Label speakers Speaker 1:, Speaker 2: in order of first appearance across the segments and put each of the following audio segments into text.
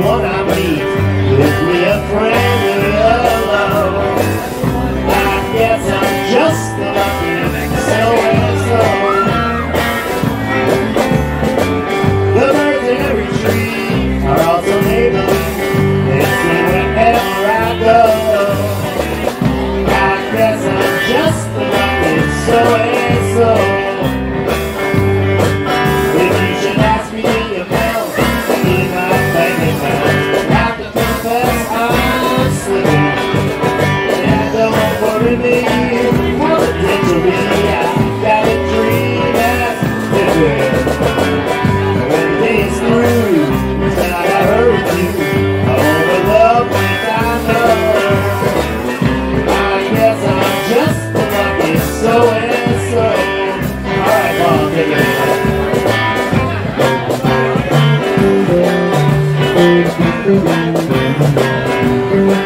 Speaker 1: what I need. Lift me a friend.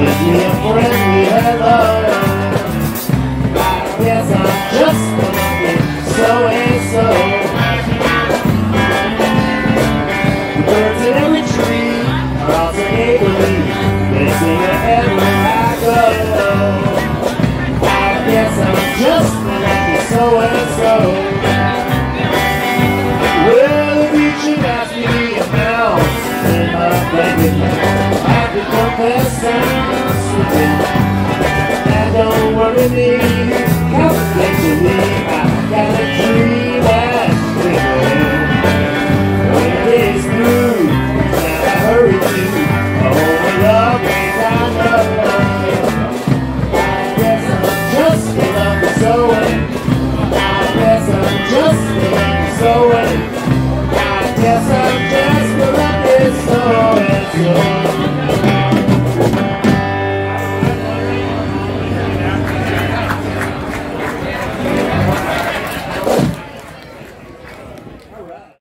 Speaker 1: Give me a friendly hello I guess I'm just looking so-and-so Birds in every tree, crossing Missing I guess I'm just so-and-so going.